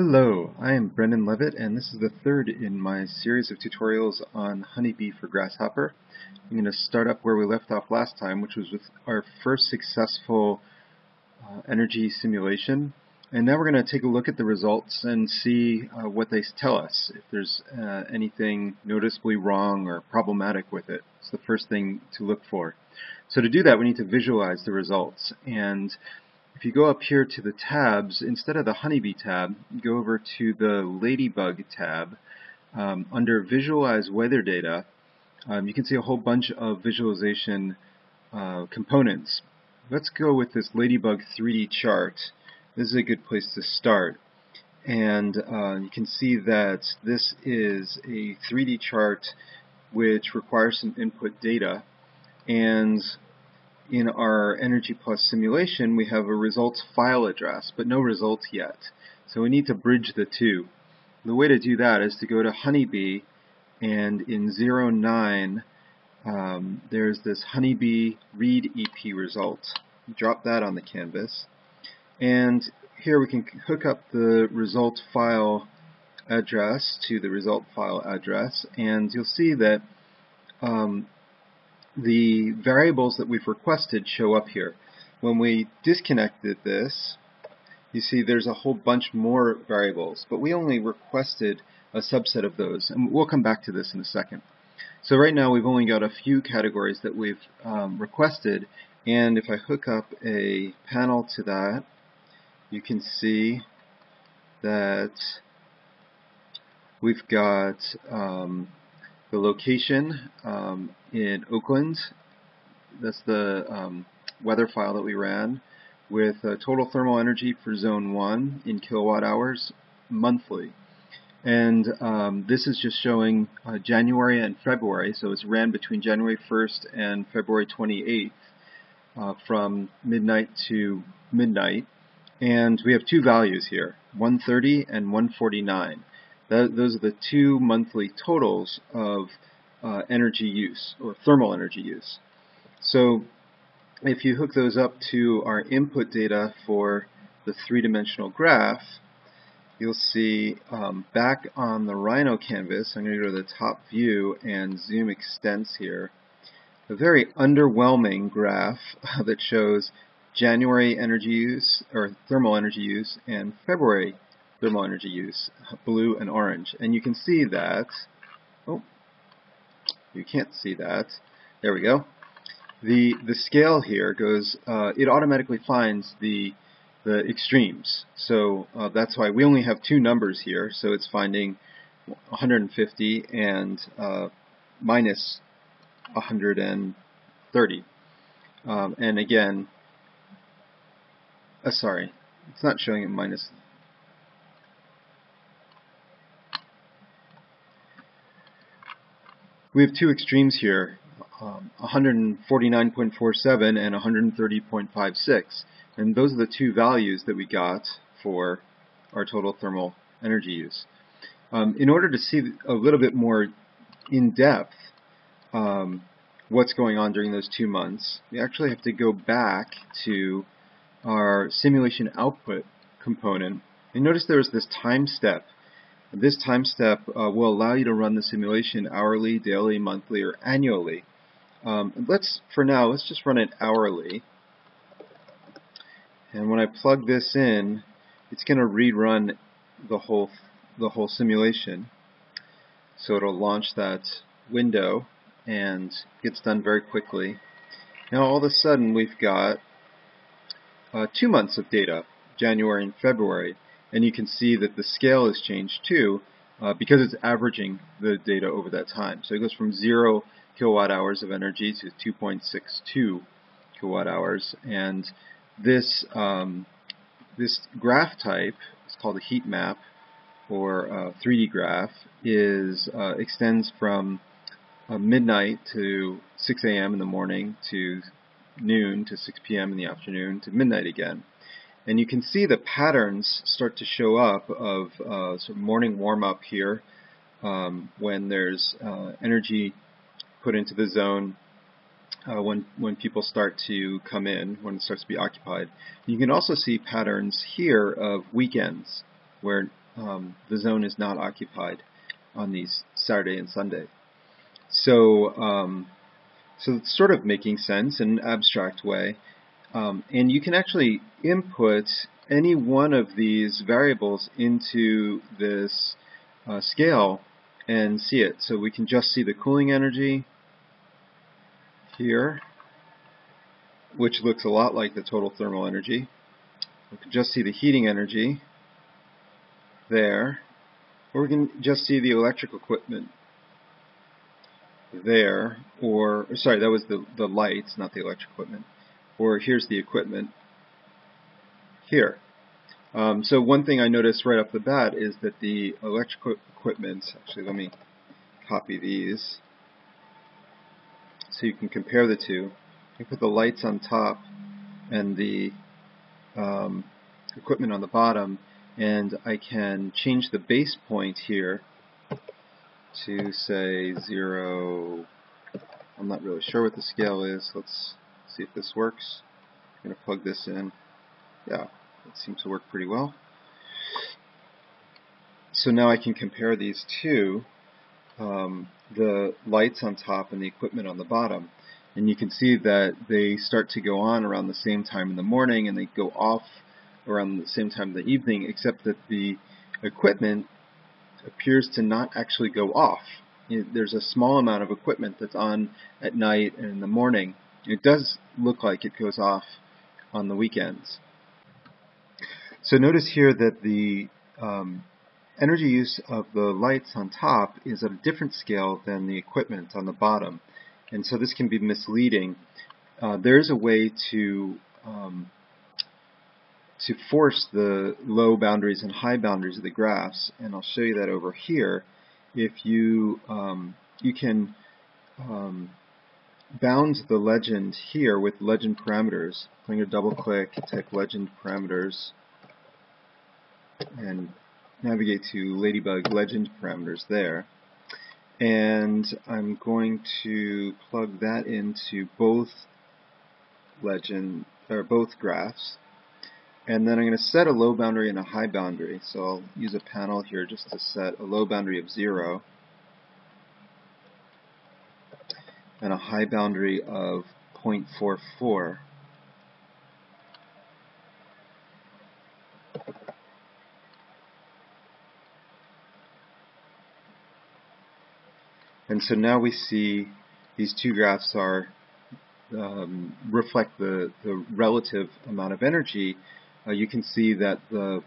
Hello, I am Brendon Levitt and this is the third in my series of tutorials on Honeybee for Grasshopper. I'm going to start up where we left off last time, which was with our first successful uh, energy simulation. And now we're going to take a look at the results and see uh, what they tell us, if there's uh, anything noticeably wrong or problematic with it. It's the first thing to look for. So to do that, we need to visualize the results. And if you go up here to the tabs, instead of the Honeybee tab, go over to the Ladybug tab. Um, under Visualize Weather Data, um, you can see a whole bunch of visualization uh, components. Let's go with this Ladybug 3D chart. This is a good place to start. And uh, you can see that this is a 3D chart which requires some input data. And in our Energy Plus simulation, we have a results file address, but no results yet. So we need to bridge the two. The way to do that is to go to Honeybee, and in 09, um, there's this Honeybee read EP result. Drop that on the canvas. And here we can hook up the result file address to the result file address, and you'll see that um, the variables that we've requested show up here. When we disconnected this, you see there's a whole bunch more variables, but we only requested a subset of those, and we'll come back to this in a second. So right now we've only got a few categories that we've um, requested, and if I hook up a panel to that, you can see that we've got um, the location um, in Oakland. That's the um, weather file that we ran with uh, total thermal energy for zone 1 in kilowatt hours monthly. And um, this is just showing uh, January and February, so it's ran between January 1st and February 28th uh, from midnight to midnight. And we have two values here, 130 and 149. That, those are the two monthly totals of uh, energy use or thermal energy use. So if you hook those up to our input data for the three-dimensional graph, you'll see um, back on the Rhino canvas, I'm going to go to the top view and zoom extents here, a very underwhelming graph that shows January energy use or thermal energy use and February thermal energy use, blue and orange. And you can see that, oh, you can't see that. There we go. The, the scale here goes, uh, it automatically finds the, the extremes. So uh, that's why we only have two numbers here. So it's finding 150 and uh, minus 130. Um, and again, uh, sorry, it's not showing it minus we have two extremes here, um, 149.47 and 130.56. And those are the two values that we got for our total thermal energy use. Um, in order to see a little bit more in depth um, what's going on during those two months, we actually have to go back to our simulation output component. And notice there's this time step this time step uh, will allow you to run the simulation hourly, daily, monthly, or annually. Um, let's, for now, let's just run it hourly. And when I plug this in, it's going to rerun the whole the whole simulation. So it'll launch that window and gets done very quickly. Now all of a sudden we've got uh, two months of data, January and February and you can see that the scale has changed too uh, because it's averaging the data over that time. So it goes from 0 kilowatt hours of energy to 2.62 kilowatt hours and this um, this graph type is called a heat map or 3D graph is uh, extends from uh, midnight to 6 a.m. in the morning to noon to 6 p.m. in the afternoon to midnight again. And you can see the patterns start to show up of uh, sort of morning warm up here um, when there's uh, energy put into the zone uh, when when people start to come in, when it starts to be occupied. You can also see patterns here of weekends where um, the zone is not occupied on these Saturday and Sunday. So, um, so it's sort of making sense in an abstract way. Um, and you can actually input any one of these variables into this uh, scale and see it. So we can just see the cooling energy here, which looks a lot like the total thermal energy. We can just see the heating energy there, or we can just see the electrical equipment there, or sorry, that was the, the lights, not the electric equipment. Or here's the equipment here. Um, so one thing I noticed right off the bat is that the electrical equipment, actually let me copy these so you can compare the two. I put the lights on top and the um, equipment on the bottom and I can change the base point here to say 0, I'm not really sure what the scale is, let's see if this works. I'm going to plug this in. Yeah, it seems to work pretty well. So now I can compare these two, um, the lights on top and the equipment on the bottom. And you can see that they start to go on around the same time in the morning and they go off around the same time in the evening, except that the equipment appears to not actually go off. There's a small amount of equipment that's on at night and in the morning. It does look like it goes off on the weekends. So notice here that the um, energy use of the lights on top is at a different scale than the equipment on the bottom. And so this can be misleading. Uh, there is a way to um, to force the low boundaries and high boundaries of the graphs, and I'll show you that over here. If you um, you can um, bound the legend here with legend parameters. I'm going to double click, type legend parameters, and navigate to Ladybug legend parameters there. And I'm going to plug that into both legend or both graphs. And then I'm going to set a low boundary and a high boundary. So I'll use a panel here just to set a low boundary of 0 and a high boundary of 0.44. And so now we see these two graphs are um, reflect the, the relative amount of energy. Uh, you can see that the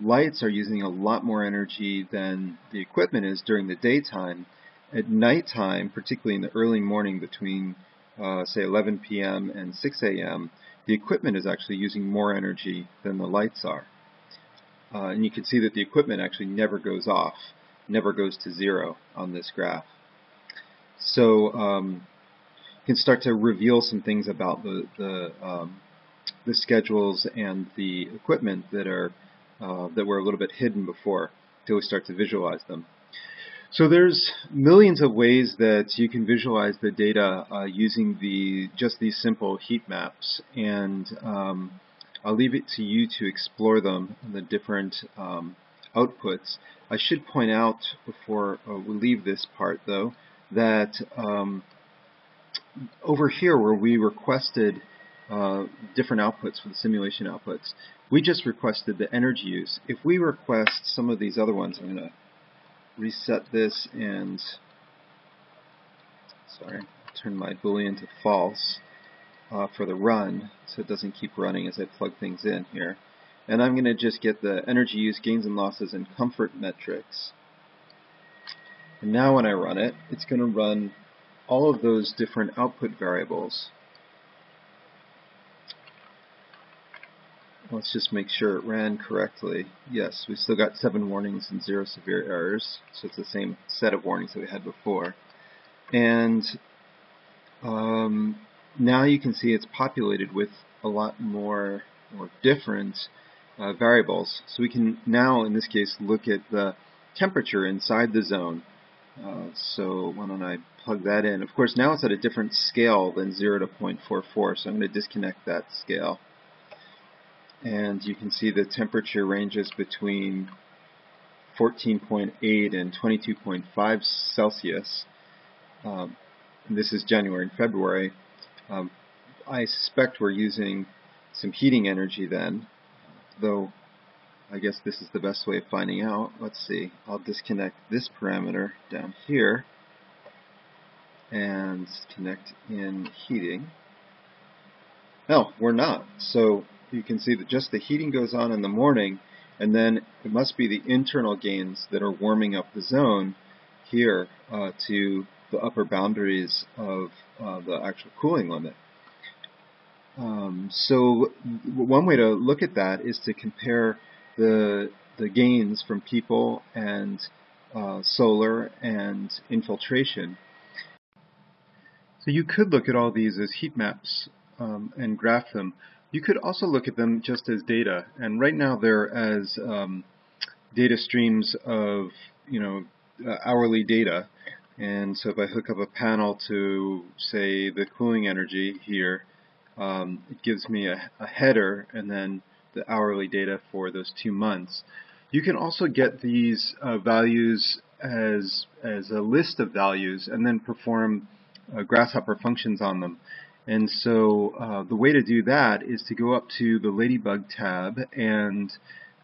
lights are using a lot more energy than the equipment is during the daytime. At nighttime, particularly in the early morning between, uh, say, 11 p.m. and 6 a.m., the equipment is actually using more energy than the lights are. Uh, and you can see that the equipment actually never goes off, never goes to zero on this graph. So um, you can start to reveal some things about the the, um, the schedules and the equipment that are uh, that were a little bit hidden before until we start to visualize them. So there's millions of ways that you can visualize the data uh, using the just these simple heat maps, and um, I'll leave it to you to explore them, and the different um, outputs. I should point out before uh, we leave this part, though, that um, over here where we requested uh, different outputs for the simulation outputs, we just requested the energy use. If we request some of these other ones, I'm going to reset this and sorry, turn my boolean to false uh, for the run so it doesn't keep running as I plug things in here. And I'm going to just get the energy use, gains and losses, and comfort metrics. And now when I run it, it's going to run all of those different output variables. Let's just make sure it ran correctly. Yes, we still got seven warnings and zero severe errors, so it's the same set of warnings that we had before. And um, now you can see it's populated with a lot more or different uh, variables. So we can now, in this case, look at the temperature inside the zone uh, so why don't I plug that in? Of course, now it's at a different scale than 0 to 0.44, so I'm going to disconnect that scale. And you can see the temperature ranges between 14.8 and 22.5 Celsius. Um, this is January and February. Um, I suspect we're using some heating energy then, though I guess this is the best way of finding out. Let's see, I'll disconnect this parameter down here and connect in heating. No, we're not. So you can see that just the heating goes on in the morning and then it must be the internal gains that are warming up the zone here uh, to the upper boundaries of uh, the actual cooling limit. Um, so one way to look at that is to compare the the gains from people and uh, solar and infiltration. So you could look at all these as heat maps um, and graph them. You could also look at them just as data, and right now they're as um, data streams of you know uh, hourly data. And so if I hook up a panel to say the cooling energy here, um, it gives me a, a header and then the hourly data for those two months. You can also get these uh, values as as a list of values and then perform uh, grasshopper functions on them. And so uh, the way to do that is to go up to the Ladybug tab and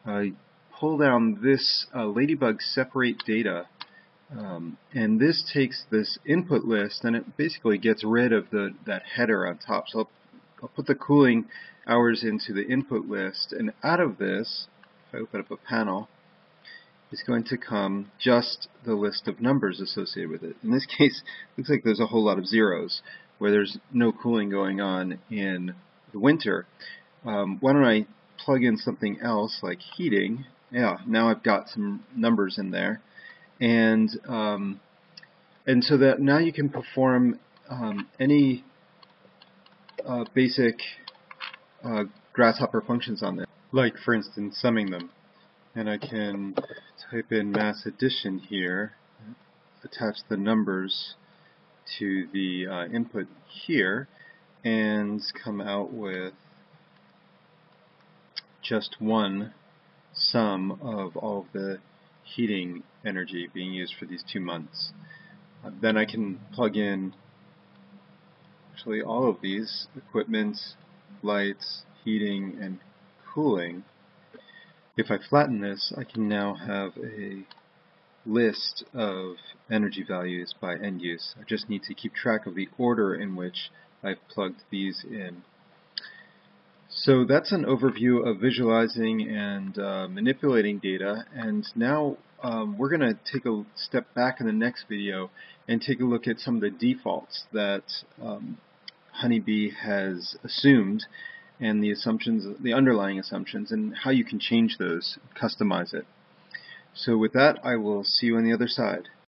uh, pull down this uh, Ladybug separate data. Um, and this takes this input list and it basically gets rid of the that header on top. So I'll, I'll put the cooling hours into the input list, and out of this, if I open up a panel, is going to come just the list of numbers associated with it. In this case, it looks like there's a whole lot of zeros, where there's no cooling going on in the winter. Um, why don't I plug in something else like heating? Yeah, now I've got some numbers in there, and um, and so that now you can perform um, any uh, basic uh, grasshopper functions on there, like for instance summing them. And I can type in mass addition here, attach the numbers to the uh, input here, and come out with just one sum of all of the heating energy being used for these two months. Uh, then I can plug in actually all of these equipment lights, heating, and cooling. If I flatten this, I can now have a list of energy values by end use. I just need to keep track of the order in which I've plugged these in. So that's an overview of visualizing and uh, manipulating data and now um, we're going to take a step back in the next video and take a look at some of the defaults that um, Honeybee has assumed and the assumptions, the underlying assumptions, and how you can change those, customize it. So with that, I will see you on the other side.